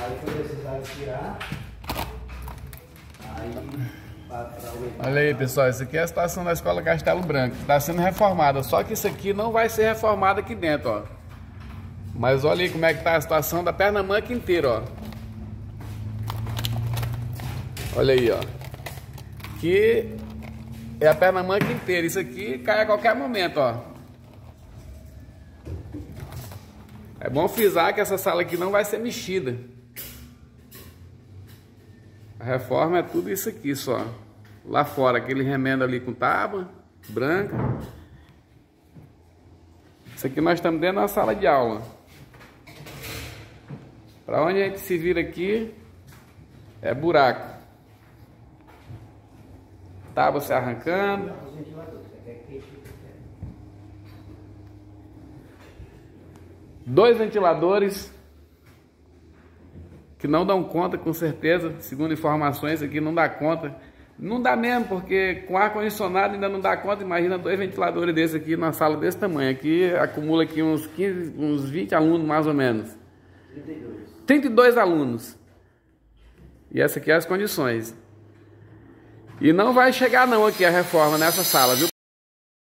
Aí foi necessário tirar. Aí. Olha aí, pessoal, isso aqui é a situação da Escola Castelo Branco. Está sendo reformada, só que isso aqui não vai ser reformado aqui dentro, ó. Mas olha aí como é que tá a situação da perna manca inteira, ó. Olha aí, ó. Que é a perna manca inteira. Isso aqui cai a qualquer momento, ó. É bom frisar que essa sala aqui não vai ser mexida. A reforma é tudo isso aqui só. Lá fora, aquele remendo ali com tábua branca. Isso aqui nós estamos dentro da sala de aula. Para onde a gente se vira aqui é buraco. Tábua se arrancando. Dois ventiladores que não dão conta, com certeza, segundo informações aqui, não dá conta. Não dá mesmo, porque com ar-condicionado ainda não dá conta. Imagina dois ventiladores desses aqui numa sala desse tamanho. Aqui acumula aqui uns 15, uns 20 alunos mais ou menos. 32. 32 alunos. E essa aqui é as condições. E não vai chegar não aqui a reforma nessa sala, viu?